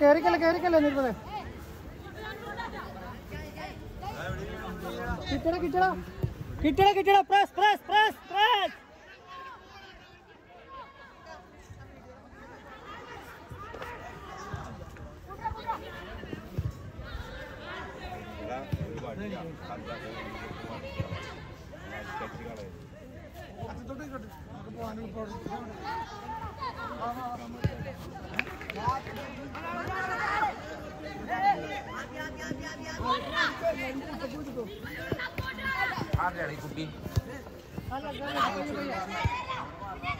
കേറിക്കല്ലേ കേറിക്കല്ലേ നിർത്തത് കിട്ടട കിട്ടട കിട്ടട കിട്ടട press press press press ആരുടെയാണ്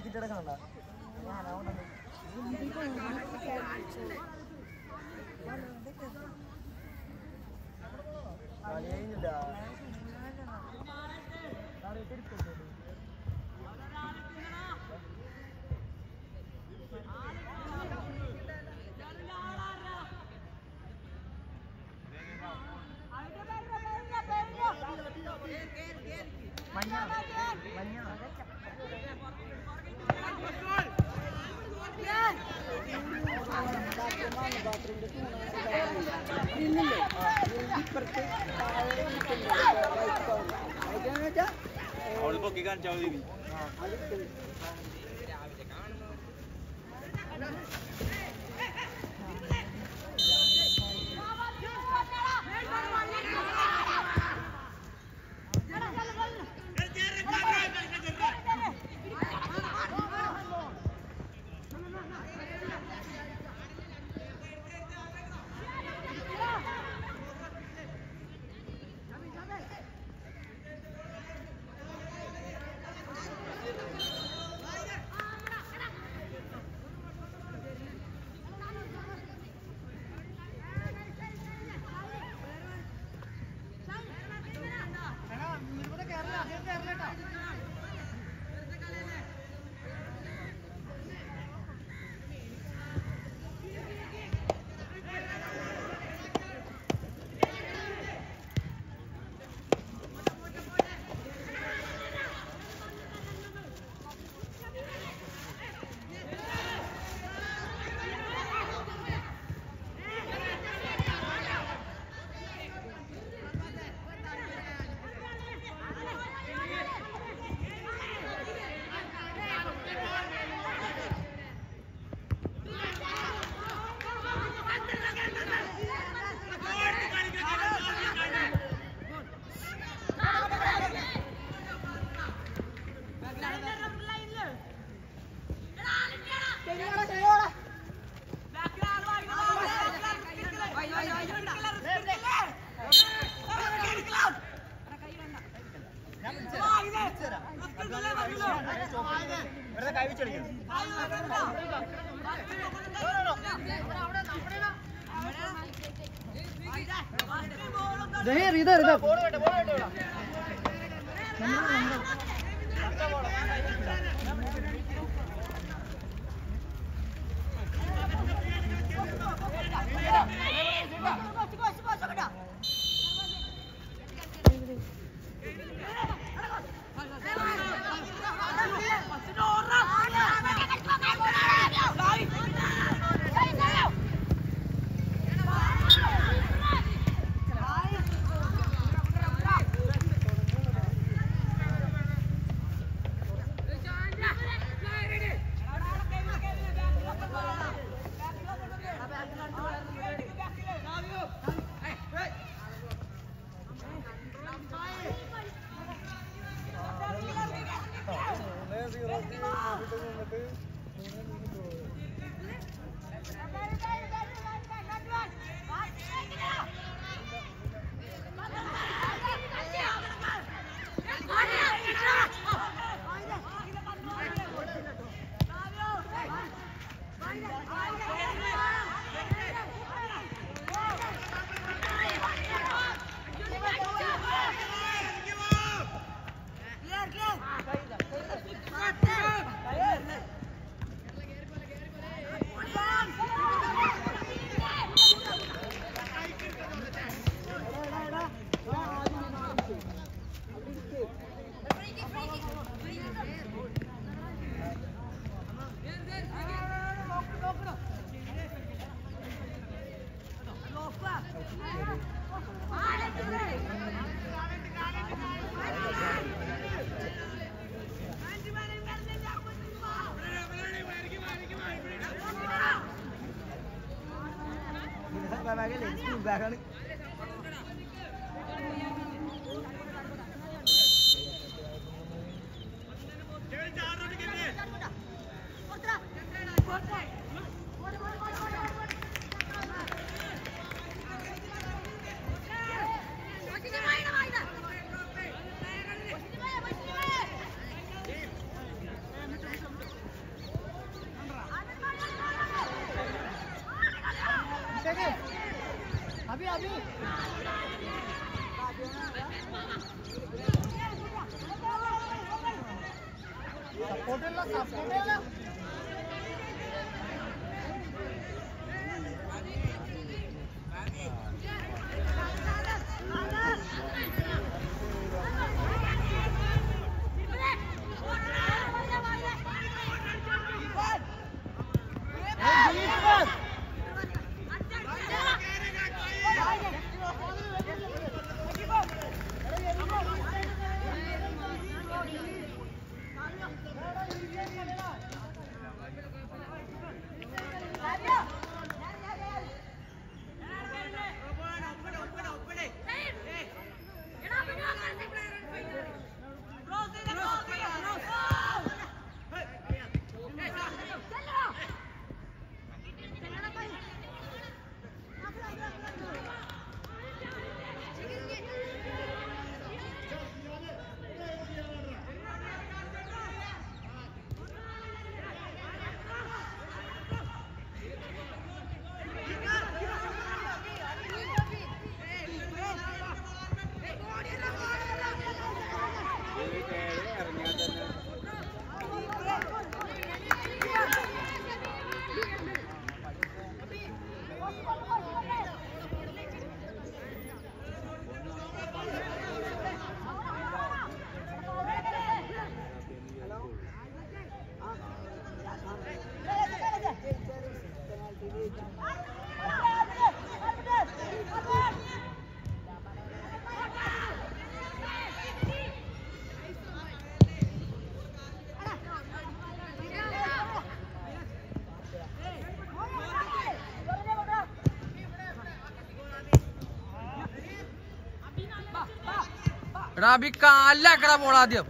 ഇങ്ങനെ കിട്ടിയെടുക്കണ്ട കഴിഞ്ഞില്ല श्रीकांत चौधरी भी। हाँ, ಧೈರ್ಯ ಇದೆ ಇದೆ Thank you. ഷാബിക്ക് അല്ല ആദ്യം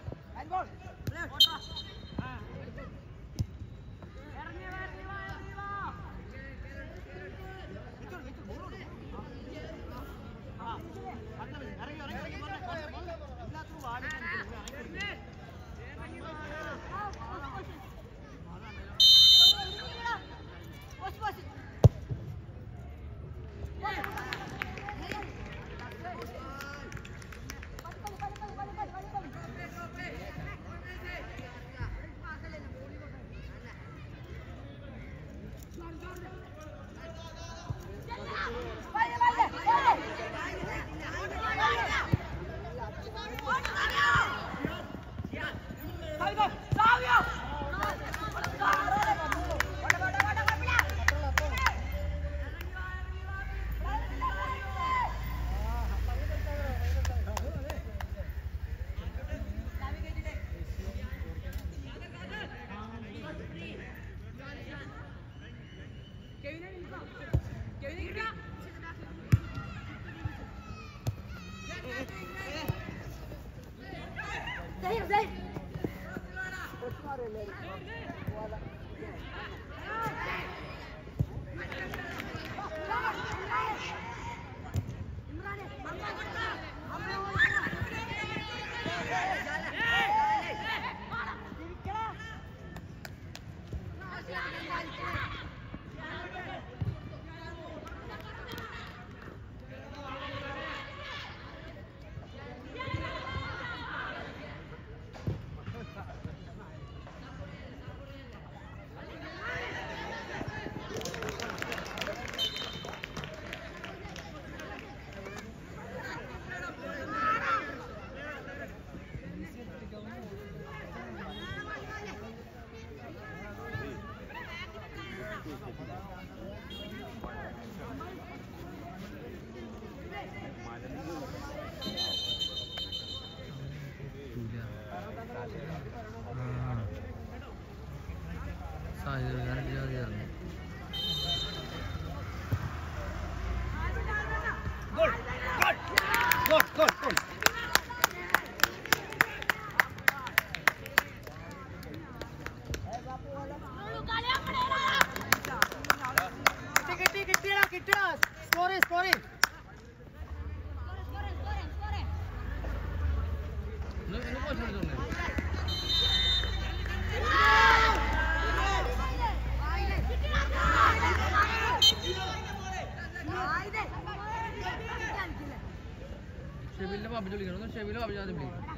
ഷെബിലിന്റെ പാപ്പിച്ച് വിളിക്കണം ഷെബിലെ പാപ്പിച്ചാദ്യം വിളിക്കണം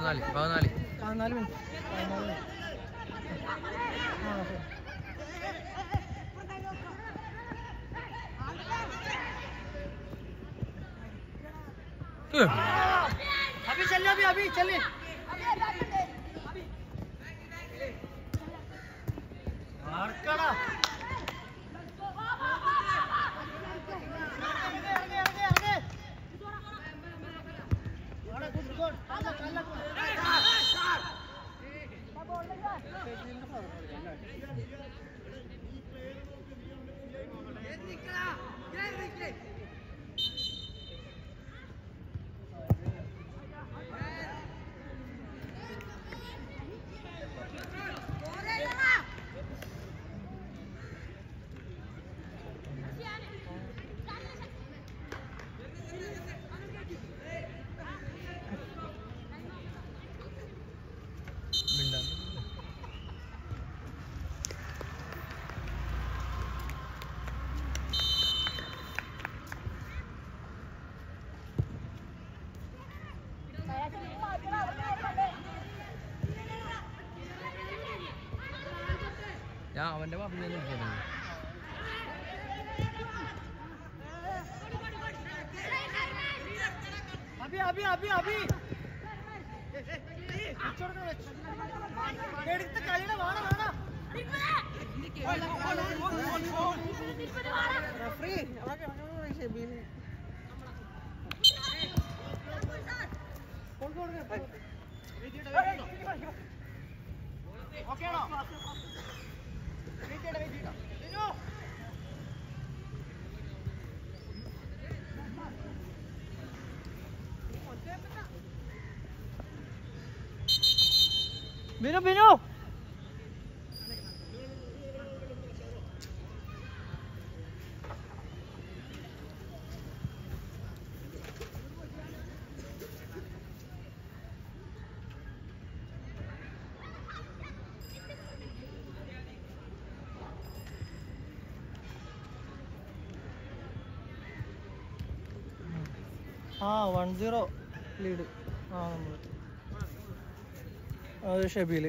Kaan Ali, Kaan Ali. Kaan Ali mi? Kaan Ali. अभी चल अभी अभी चले मार करा നിൽക്കടാ ഞാൻ അവന്റെ ബാബുനെ വിളിക്കുന്നു अभी अभी अभी अभी വെച്ചോടുക്ക്, വെച്ച്. എടുത്ത് കളിയുടെ വേണം വേണം റഫറി ബിനു ബിനു ആ വൺ സീറോ ഷബീൽ.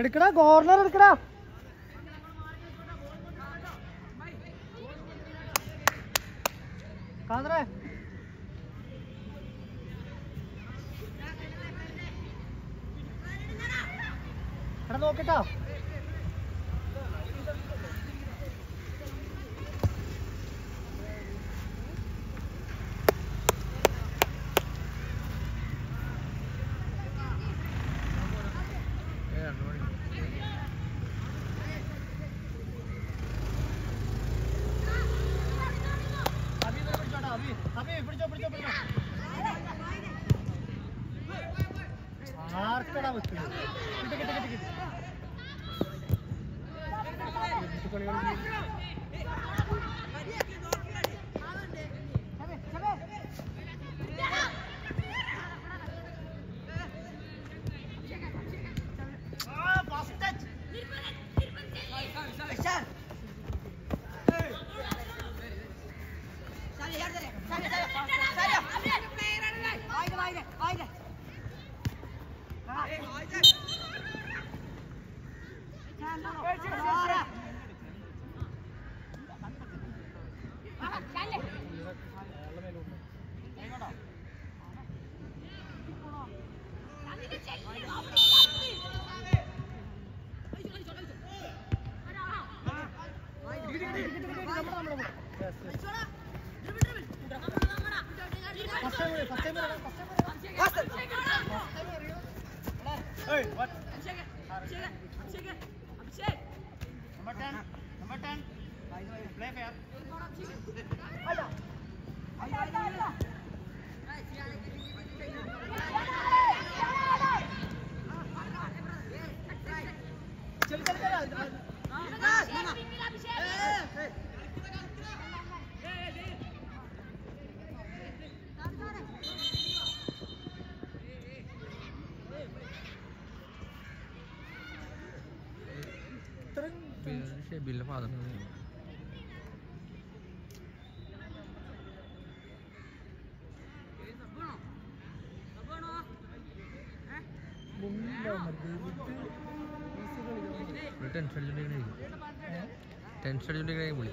എടുക്കടാ കോർണർ എടുക്കടാ. మార్కెట్ వస్తుంది టికెట్ టికెట్ టికెట్ 你说 ബിബിന്റെ പാദങ്ങൾ ടെൻഷൻ ടെൻഷൻ വിളി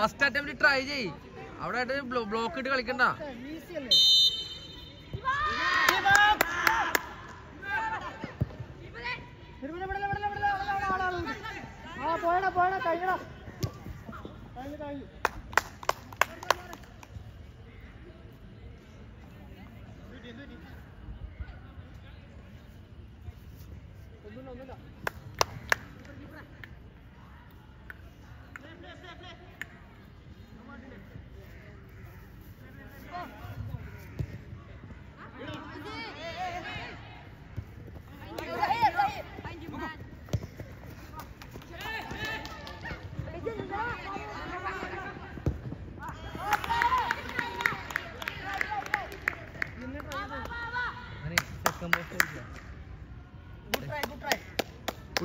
ഫസ്റ്റ് അറ്റംപ്റ്റ് ട്രൈ ചെയ് അവിടെ ആയിട്ട് ബ്ലോക്ക് ഇട്ട് കളിക്കണ്ട. പോയണ പോയണ കഴിഞ്ഞടാ. കഴിഞ്ഞു കഴിഞ്ഞു.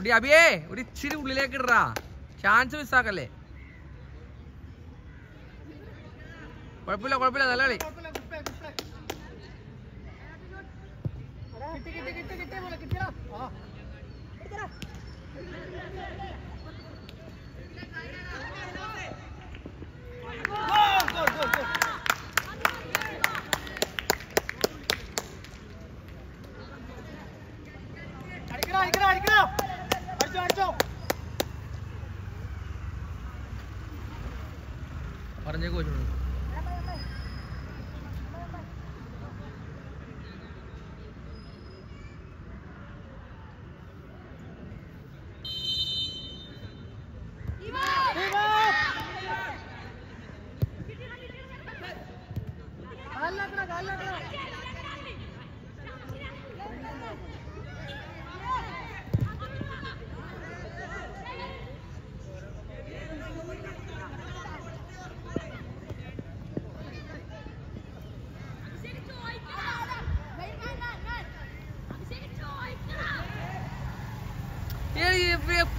കുട്ടി അബിയേ ഒരു ഇച്ചിരി ഉള്ളിലേക്ക് ഇടറാ ചാൻസ് മിസ്സാക്കല്ലേ കുഴപ്പമില്ല കുഴപ്പമില്ല നല്ല കളി കിട്ടി देखो छोड़ो गाल लगना गाल लगना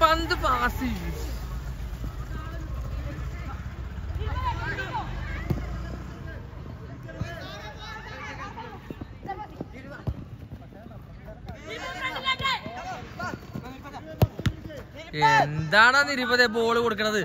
പന്ത് പാസ് എന്താണ് നിരുപതെ ബോൾ കൊടുക്കണത്?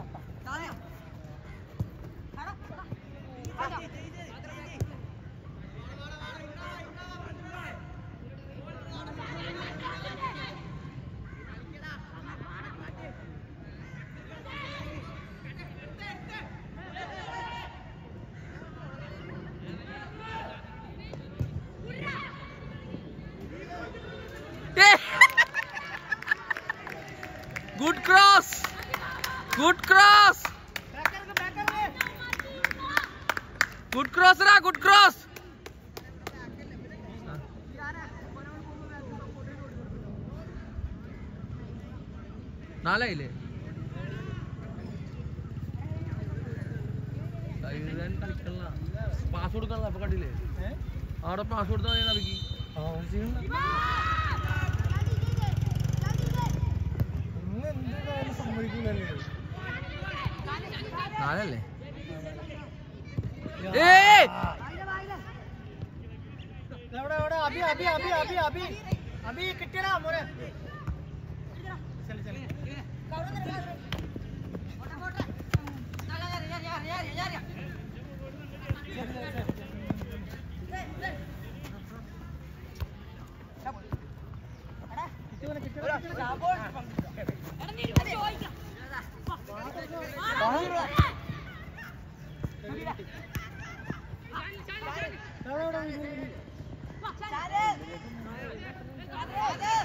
नाले ले। ए अभी अभी अभी अभी अभी कितने ना मोरे। चले चले Bahang चल चल। चल। चल।